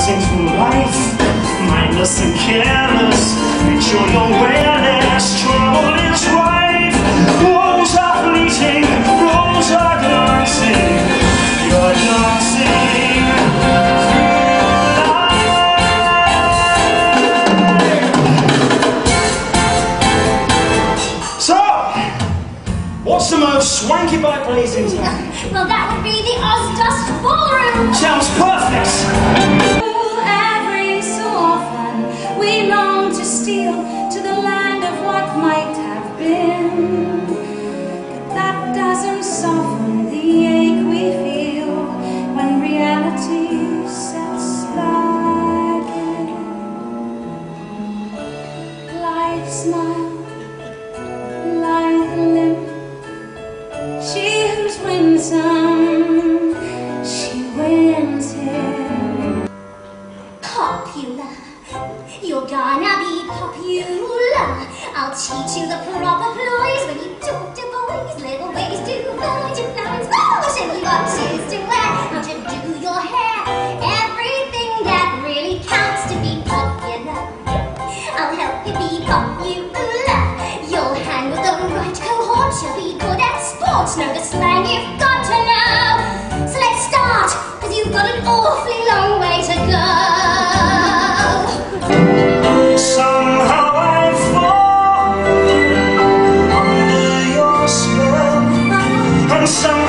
through life, mindless and careless. Make your awareness, trouble by blazing town? Well, that would be the Ozdust Ballroom. Sounds perfect. Every so often we long to steal to the land of what might have been. But that doesn't soften the ache we feel when reality sets back in. Life smiled, You're gonna be popular. I'll teach you the proper ploys when you talk to boys. Little ways to find your flowers. I'll show you what shoes to wear, how to do your hair. Everything that really counts to be popular. I'll help you be popular. You'll hang with the right cohort. You'll be good at sports. Know the slang you've got to know. So let's start, cause you've got an awfully some